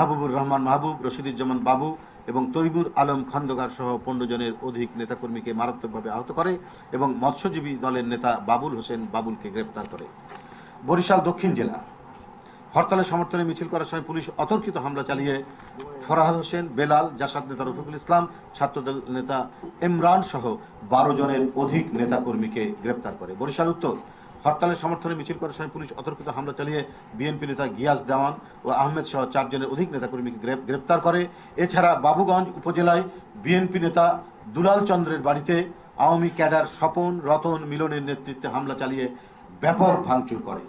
মাহবুবুর রহমান মাহবুব, রশিদুজ্জামান বাবু এবং তৈবুর আলম খন্দকার সহ পনেরো জনের অধিক নেতাকর্মীকে মারাত্মকভাবে আহত করে এবং মৎস্যজীবী দলের নেতা বাবুল হোসেন বাবুলকে গ্রেপ্তার করে। বরিশাল দক্ষিণ জেলা। হরতালের সমর্থনে মিছিল করার সময় পুলিশ অতর্কিত হামলা চালিয়ে ফরাহাদ হোসেন, বেলাল, জাসাদ নেতা রফিকুল ইসলাম, ছাত্রদল নেতা ইমরান সহ বারো জনের অধিক নেতাকর্মীকে গ্রেপ্তার করে। বরিশাল উত্তর। হরতালের সমর্থনে মিছিল করার সময় পুলিশ অতর্কিত হামলা চালিয়ে বিএনপি নেতা গিয়াস দেওয়ান ও আহমেদ সহ চারজনের অধিক নেতাকর্মীকে কর্মীকে গ্রেপ্তার করে। এছাড়া বাবুগঞ্জ উপজেলায় বিএনপি নেতা দুলাল চন্দ্রের বাড়িতে আওয়ামী ক্যাডার স্বপন রতন মিলনের নেতৃত্বে হামলা চালিয়ে ব্যাপক ভাঙচুর করে।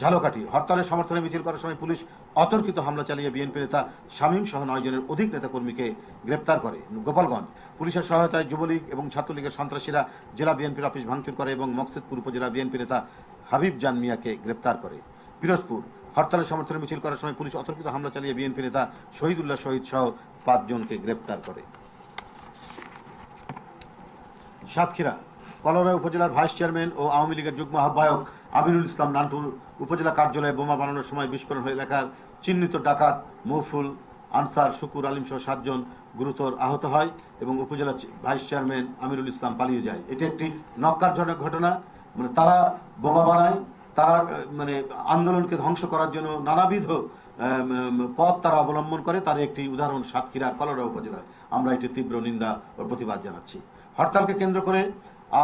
ঝালকাঠি হরতালের সমর্থনে মিছিল করার সময় পুলিশ অতর্কিত হামলা চালিয়ে বিএনপি নেতা শামীম সহ নয় জনের অধিক নেতাকর্মীকে গ্রেপ্তার করে। গোপালগঞ্জ, পুলিশের সহায়তায় যুবলীগ এবং ছাত্রলীগের সন্ত্রাসীরা জেলা বিএনপির অফিস ভাঙচুর করে এবং মকসিদপুর উপজেলা বিএনপি নেতা হাবিব জান মিয়াকে গ্রেপ্তার করে। পিরোজপুর হরতালের সমর্থনে মিছিল করার সময় পুলিশ অতর্কিত হামলা চালিয়ে বিএনপি নেতা শহীদুল্লাহ শহীদ সহ পাঁচজনকে গ্রেপ্তার করে। সাতক্ষীরা, কলরা উপজেলার ভাইস চেয়ারম্যান ও আওয়ামী লীগের যুগ্ম আহ্বায়ক আমিরুল ইসলাম নান্টুর উপজেলা কার্যালয়ে বোমা বানানোর সময় বিস্ফোরণ হয়ে এলাকার চিহ্নিত ডাকাত মৌফুল আনসার শুকুর আলিম সহ সাতজন গুরুতর আহত হয় এবং উপজেলা ভাইস চেয়ারম্যান আমিরুল ইসলাম পালিয়ে যায়। এটি একটি নক্কারজনক ঘটনা। মানে তারা বোমা বানায়, তারা মানে আন্দোলনকে ধ্বংস করার জন্য নানাবিধ পথ তারা অবলম্বন করে। তার একটি উদাহরণ সাতক্ষীরা কলরা উপজেলায়। আমরা এটি তীব্র নিন্দা ও প্রতিবাদ জানাচ্ছি। হরতালকে কেন্দ্র করে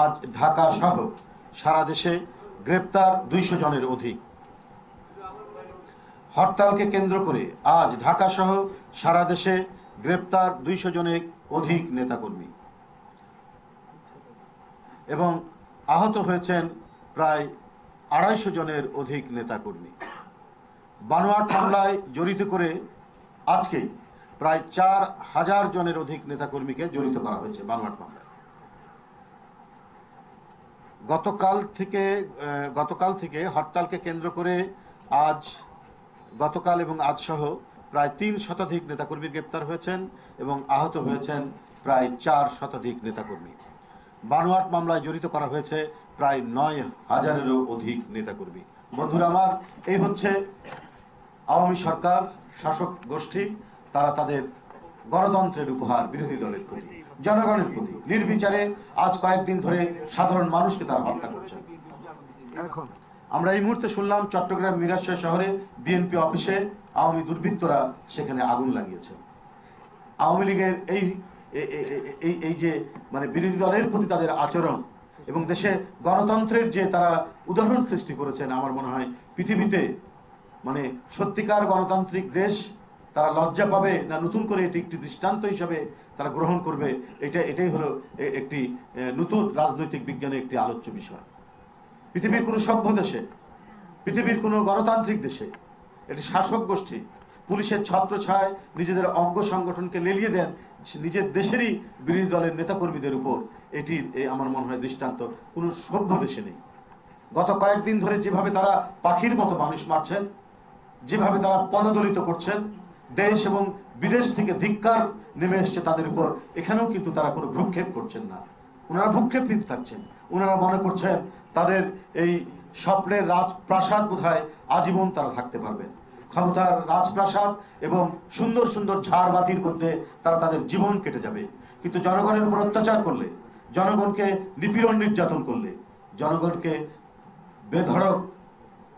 আজ ঢাকা সহ সারা দেশে গ্রেপ্তার দুইশো জনের অধিক। হরতালকে কেন্দ্র করে আজ ঢাকা সহ সারা দেশে গ্রেপ্তার দুইশো জনের অধিক নেতাকর্মী। এবং আহত হয়েছেন প্রায় আড়াইশো জনের অধিক নেতাকর্মী। বানোয়াট হামলায় জড়িত করে আজকেই প্রায় চার হাজার জনের অধিক নেতাকর্মীকে জড়িত করা হয়েছে বানোয়াট মামলায়। গতকাল থেকে গতকাল থেকে হরতালকে কেন্দ্র করে আজ, গতকাল এবং আজ সহ প্রায় তিন শতাধিক নেতাকর্মী গ্রেপ্তার হয়েছেন এবং আহত হয়েছেন প্রায় চার শতাধিক নেতাকর্মী। বানোয়াট মামলায় জড়িত করা হয়েছে প্রায় নয় হাজারেরও অধিক নেতাকর্মী। বন্ধুরা আমার, এই হচ্ছে আওয়ামী সরকার শাসক গোষ্ঠী, তারা তাদের গণতন্ত্রের উপহার বিরোধী দলের প্রতি জনগণের প্রতি। নির্বিচারে আজ কয়েকদিন ধরে সাধারণ মানুষকে তারা হত্যা করছে। এখন? আমরা এই মুহূর্তে শুনলাম চট্টগ্রাম মিরাশাহ শহরে বিএনপি অফিসে আওয়ামী দুর্বৃত্তরা সেখানে আগুন লাগিয়েছে। আওয়ামী লীগের এই এই এই যে মানে বিরোধী দলের প্রতি তাদের আচরণ এবং দেশে গণতন্ত্রের যে তারা উদাহরণ সৃষ্টি করেছেন আমার মনে হয় পৃথিবীতে মানে সত্যিকার গণতান্ত্রিক দেশ তারা লজ্জা পাবে না নতুন করে এটি একটি দৃষ্টান্ত হিসাবে তারা গ্রহণ করবে। এটা, এটাই হলো একটি নতুন রাজনৈতিক বিজ্ঞানের একটি আলোচ্য বিষয়। পৃথিবীর কোনো সভ্য দেশে, পৃথিবীর কোনো গণতান্ত্রিক দেশে এটি শাসক গোষ্ঠী, পুলিশের ছত্রছায় নিজেদের অঙ্গ সংগঠনকে লেলিয়ে দেন নিজের দেশেরই বিরোধী দলের নেতাকর্মীদের উপর। এটি আমার মনে হয় দৃষ্টান্ত। কোনো সভ্য দেশে নেই। গত কয়েকদিন ধরে যেভাবে তারা পাখির মতো মানুষ মারছেন, যেভাবে তারা পদদলিত করছেন দেশ এবং বিদেশ থেকে ধিক্কার নেমে এসছে তাদের উপর। এখানেও কিন্তু তারা কোনো ভ্রুক্ষেপ করছেন না। ওনারা ভ্রুক্ষেপহীন থাকছেন। ওনারা মনে করছেন তাদের এই স্বপ্নের রাজপ্রাসাদ বোধহয় আজীবন তারা থাকতে পারবেন। ক্ষমতার রাজপ্রাসাদ এবং সুন্দর সুন্দর ঝাড়বাতির মধ্যে তারা তাদের জীবন কেটে যাবে। কিন্তু জনগণের উপর অত্যাচার করলে, জনগণকে নিপীড়ন নির্যাতন করলে, জনগণকে বেধড়ক,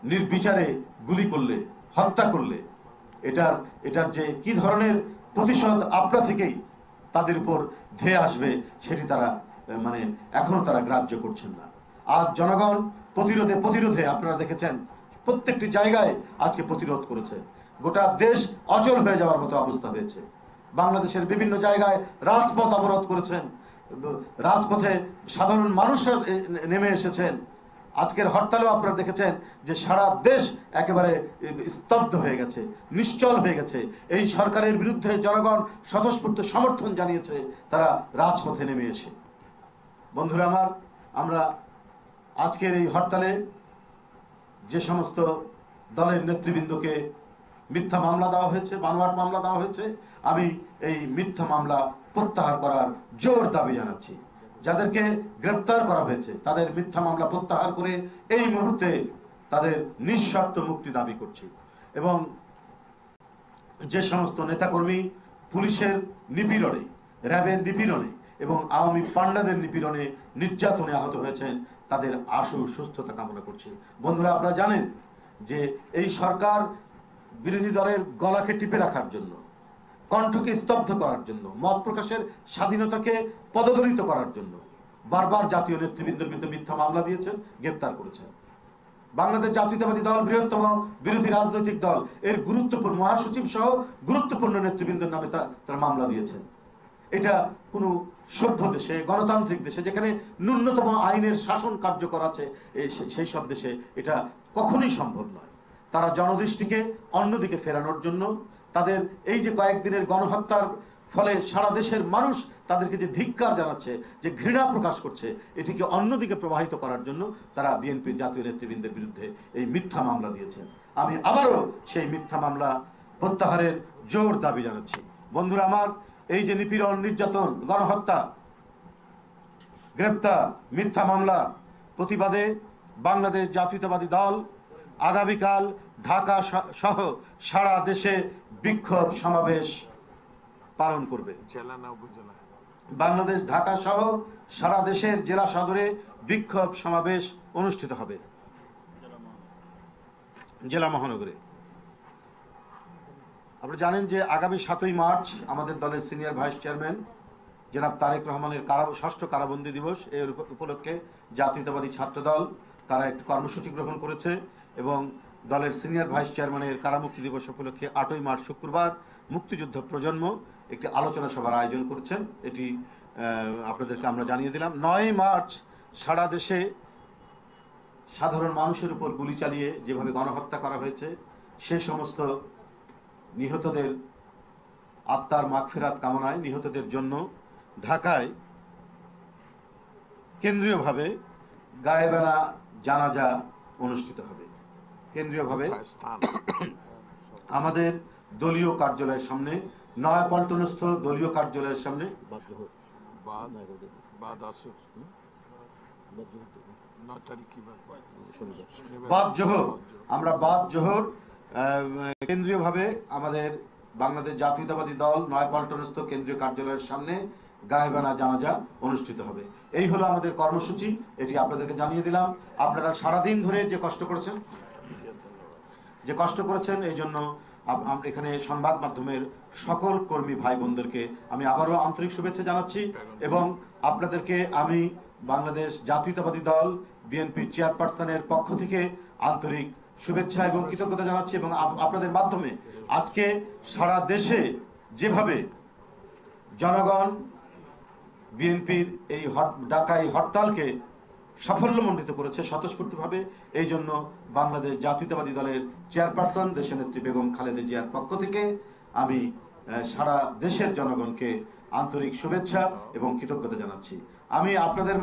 নির্বিচারে গুলি করলে, হত্যা করলে এটার এটার যে কি ধরনের প্রতিশোধ আপনা থেকেই তাদের উপর ধেয়ে আসবে, সেটি তারা মানে এখনও তারা গ্রাহ্য করছেন না। আজ জনগণ প্রতিরোধে প্রতিরোধে আপনারা দেখেছেন, প্রত্যেকটি জায়গায় আজকে প্রতিরোধ করেছে। গোটা দেশ অচল হয়ে যাওয়ার মতো অবস্থা হয়েছে। বাংলাদেশের বিভিন্ন জায়গায় রাজপথ অবরোধ করেছেন। রাজপথে সাধারণ মানুষরা নেমে এসেছেন। আজকের হরতালেও আপনারা দেখেছেন যে সারা দেশ একেবারে স্তব্ধ হয়ে গেছে, নিশ্চল হয়ে গেছে। এই সরকারের বিরুদ্ধে জনগণ স্বতঃস্ফূর্ত সমর্থন জানিয়েছে, তারা রাজপথে নেমে এসে। বন্ধুরা আমার, আমরা আজকের এই হরতালে যে সমস্ত দলের নেতৃবৃন্দকে মিথ্যা মামলা দেওয়া হয়েছে, বানোয়াট মামলা দেওয়া হয়েছে, আমি এই মিথ্যা মামলা প্রত্যাহার করার জোর দাবি জানাচ্ছি। যাদেরকে গ্রেপ্তার করা হয়েছে, তাদের মিথ্যা মামলা প্রত্যাহার করে এই মুহূর্তে তাদের নিঃশর্ত মুক্তি দাবি করছি। এবং যে সমস্ত নেতাকর্মী পুলিশের নিপীড়নে, র্যাবের নিপীড়নে এবং আওয়ামী পান্ডাদের নিপীড়নে নির্যাতনে আহত হয়েছেন, তাদের আশু সুস্থতা কামনা করছি। বন্ধুরা, আপনারা জানেন যে এই সরকার বিরোধী দলের গলাকে টিপে রাখার জন্য কণ্ঠকে স্তব্ধ করার জন্য, মত প্রকাশের স্বাধীনতাকে পদদলিত করার জন্য বারবার জাতীয় নেতৃবৃন্দের বিরুদ্ধে মিথ্যা মামলা দিয়েছেন, গ্রেপ্তার করেছেন। বাংলাদেশ জাতীয়তাবাদী দল, বৃহত্তম বিরোধী রাজনৈতিক দল, এর গুরুত্বপূর্ণ মহাসচিব সহ গুরুত্বপূর্ণ নেতৃবৃন্দের নামে তারা মামলা দিয়েছেন। এটা কোনো সভ্য দেশে, গণতান্ত্রিক দেশে, যেখানে ন্যূনতম আইনের শাসন কার্যকর আছে সেই সব দেশে এটা কখনোই সম্ভব নয়। তারা জনদৃষ্টিকে অন্যদিকে ফেরানোর জন্য তাদের এই যে কয়েকদিনের গণহত্যার ফলে সারা দেশের মানুষ তাদেরকে যে ধিক্কার জানাচ্ছে, যে ঘৃণা প্রকাশ করছে, এটিকে অন্যদিকে প্রবাহিত করার জন্য তারা বিএনপির জাতীয় নেতৃবৃন্দের বিরুদ্ধে এই মিথ্যা মামলা দিয়েছেন। আমি আবারও সেই মিথ্যা মামলা প্রত্যাহারের জোর দাবি জানাচ্ছি। বন্ধুরা আমার, এই যে নিপীড়ন, নির্যাতন, গণহত্যা, গ্রেপ্তার, মিথ্যা মামলা প্রতিবাদে বাংলাদেশ জাতীয়তাবাদী দল আগামীকাল ঢাকা সহ সারা দেশে বিক্ষোভ সমাবেশ পালন করবে। জেলা না উপজেলা? বাংলাদেশ ঢাকা সহ সারা দেশের জেলা সদরে বিক্ষোভ সমাবেশ অনুষ্ঠিত হবে। জেলা মহানগরে। আপনি জানেন যে আগামী সাতই মার্চ আমাদের দলের সিনিয়র ভাইস চেয়ারম্যান জনাব তারেক রহমানের কারা ষষ্ঠ কারাবন্দী দিবস এর উপ- উপলক্ষে জাতীয়তাবাদী ছাত্রদল তারা একটি কর্মসূচি গ্রহণ করেছে এবং দলের সিনিয়র ভাইস চেয়ারম্যানের কারামুক্তি দিবস উপলক্ষে আটই মার্চ শুক্রবার মুক্তিযুদ্ধ প্রজন্ম একটি আলোচনা সভার আয়োজন করছেন। এটি আপনাদেরকে আমরা জানিয়ে দিলাম। নয় মার্চ সারা দেশে সাধারণ মানুষের উপর গুলি চালিয়ে যেভাবে গণহত্যা করা হয়েছে, সে সমস্ত নিহতদের আত্মার মাগফেরাত কামনায় নিহতদের জন্য ঢাকায় কেন্দ্রীয়ভাবে গায়েবানা জানাজা অনুষ্ঠিত হবে। কেন্দ্রীয়ভাবে আমাদের দলীয় কার্যালয়ের সামনে নয়াপল্টনস্থ দলীয় কার্যালয়ের সামনে। বাদ জোহর। আমরা বাদ জোহর কেন্দ্রীয়ভাবে আমাদের বাংলাদেশ জাতীয়তাবাদী দল নয়াপল্টনস্থ কেন্দ্রীয় কার্যালয়ের সামনে গায়েবানা জানাজা অনুষ্ঠিত হবে। এই হলো আমাদের কর্মসূচি। এটি আপনাদেরকে জানিয়ে দিলাম। আপনারা সারাদিন ধরে যে কষ্ট করেছেন যে কষ্ট করেছেন, এই জন্য এখানে সংবাদ মাধ্যমের সকল কর্মী ভাই বোনদেরকে আমি আবারও আন্তরিক শুভেচ্ছা জানাচ্ছি এবং আপনাদেরকে আমি বাংলাদেশ জাতীয়তাবাদী দল বিএনপির চেয়ারপারসনের পক্ষ থেকে আন্তরিক শুভেচ্ছা এবং কৃতজ্ঞতা জানাচ্ছি এবং আপনাদের মাধ্যমে আজকে সারা দেশে যেভাবে জনগণ বিএনপির এই ডাকা এই হরতালকে সাফল্যমণ্ডিত করেছে স্বতঃস্ফূর্তভাবে। এই জন্য বাংলাদেশ জাতীয়তাবাদী দলের চেয়ারপারসন দেশনেত্রী বেগম খালেদা জিয়ার পক্ষ থেকে আমি সারা দেশের জনগণকে আন্তরিক শুভেচ্ছা এবং কৃতজ্ঞতা জানাচ্ছি। আমি আপনাদের